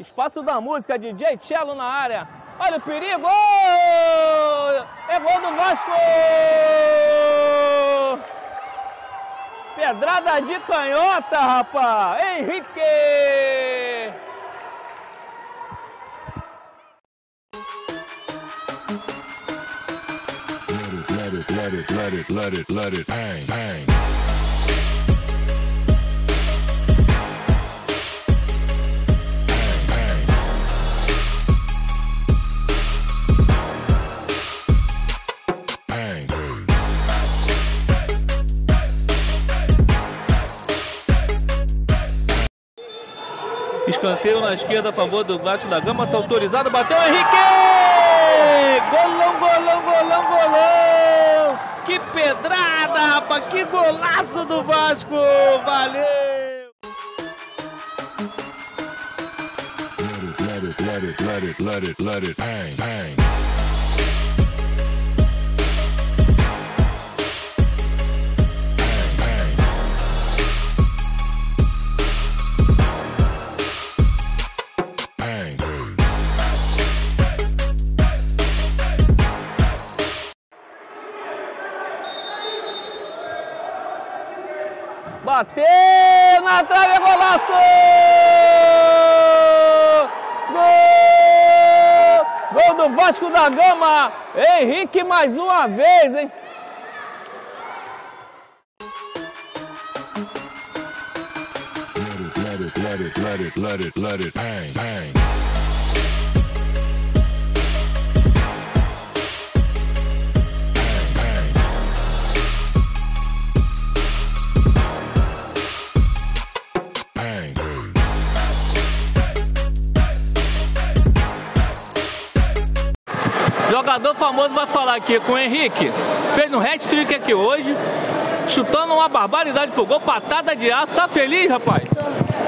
Espaço da música, DJ Cello na área. Olha o perigo! É gol do Vasco! Pedrada de canhota, rapaz! Henrique! let it, let it, let it, let it, let it bang, bang. Escanteio na esquerda a favor do Vasco da Gama, tá autorizado, bateu Henrique! Golão, golão, golão, golão! Que pedrada, rapaz! Que golaço do Vasco! Valeu! Let it, let it, let it, let it, let it bang, bang. Bateu na trave, golaço! Gol! Gol do Vasco da Gama! Henrique mais uma vez, hein? Let it, let it, let it, let it, let it bang, bang. Jogador famoso vai falar aqui com o Henrique. Fez um hat-trick aqui hoje, chutando uma barbaridade pro gol, patada de aço. Tá feliz, rapaz?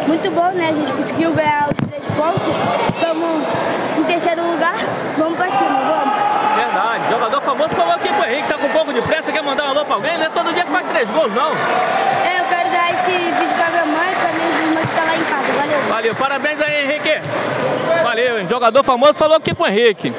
Muito bom, né? A gente conseguiu ganhar os três pontos. Estamos em terceiro lugar. Vamos pra cima, vamos. Verdade. Jogador famoso falou aqui com o Henrique, tá com um pouco de pressa, quer mandar um alô pra alguém, não é todo dia que faz três gols, não. É, eu quero dar esse vídeo pra minha mãe, pra minha irmã que tá lá em casa. Valeu. Valeu, parabéns aí, Henrique. Valeu? Jogador famoso falou aqui com o Henrique.